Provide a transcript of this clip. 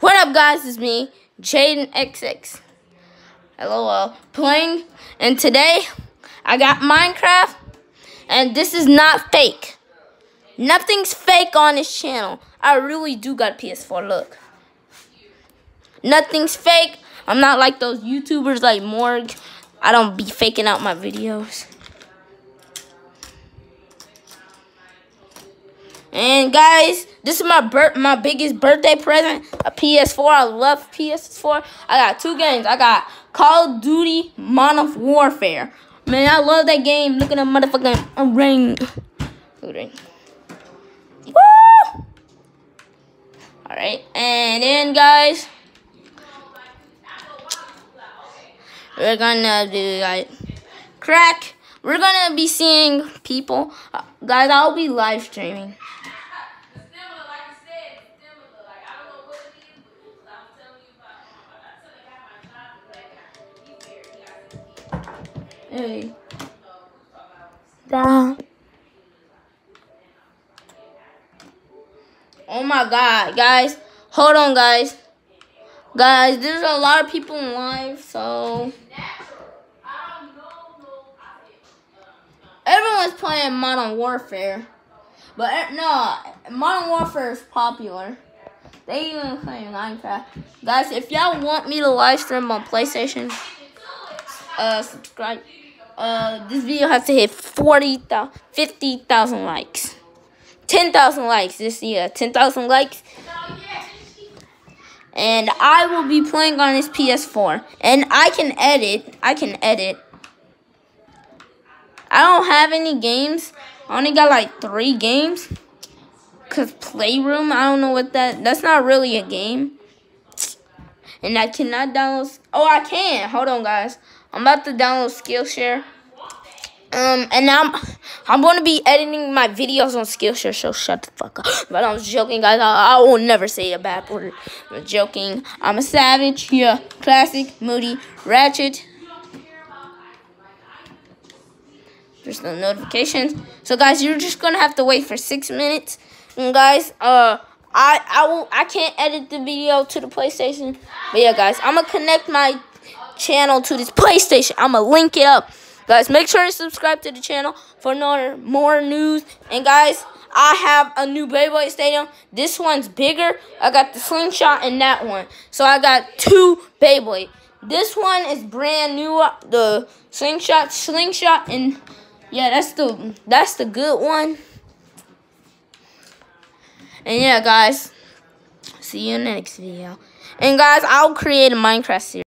What up, guys? It's me, Jayden XX. LOL. Playing, and today I got Minecraft, and this is not fake. Nothing's fake on this channel. I really do got PS4. Look. Nothing's fake. I'm not like those YouTubers like Morg. I don't be faking out my videos. And guys, this is my bir my biggest birthday present, a PS4. I love PS4. I got two games. I got Call of Duty Modern Warfare. Man, I love that game. Look at that motherfucking ring. Ring. Woo! Alright, and then guys, we're gonna do like crack. We're gonna be seeing people. Uh, guys, I'll be live streaming. Hey. Oh my god, guys. Hold on, guys. Guys, there's a lot of people in live, so. Everyone's playing Modern Warfare. But eh, no, Modern Warfare is popular. They even play Minecraft. Guys, if y'all want me to live stream on PlayStation, uh, subscribe. Uh, this video has to hit 40,000, 50,000 likes. 10,000 likes this year. 10,000 likes. And I will be playing on this PS4. And I can edit. I can edit. I don't have any games. I only got like three games. Cause Playroom, I don't know what that, that's not really a game. And I cannot download, oh I can, hold on guys. I'm about to download Skillshare. Um, and now I'm, I'm going to be editing my videos on Skillshare, so shut the fuck up. But I'm joking, guys. I, I will never say a bad word. I'm joking. I'm a savage. Yeah, classic, moody, ratchet. There's no notifications. So, guys, you're just going to have to wait for six minutes. And, guys, uh... I I will I can't edit the video to the PlayStation. But yeah guys, I'm gonna connect my channel to this PlayStation. I'm going to link it up. Guys, make sure to subscribe to the channel for more news. And guys, I have a new Beyblade Stadium. This one's bigger. I got the slingshot and that one. So I got two Beyblade. This one is brand new. The slingshot, slingshot, and yeah, that's the that's the good one. And yeah, guys, see you in the next video. And guys, I'll create a Minecraft series.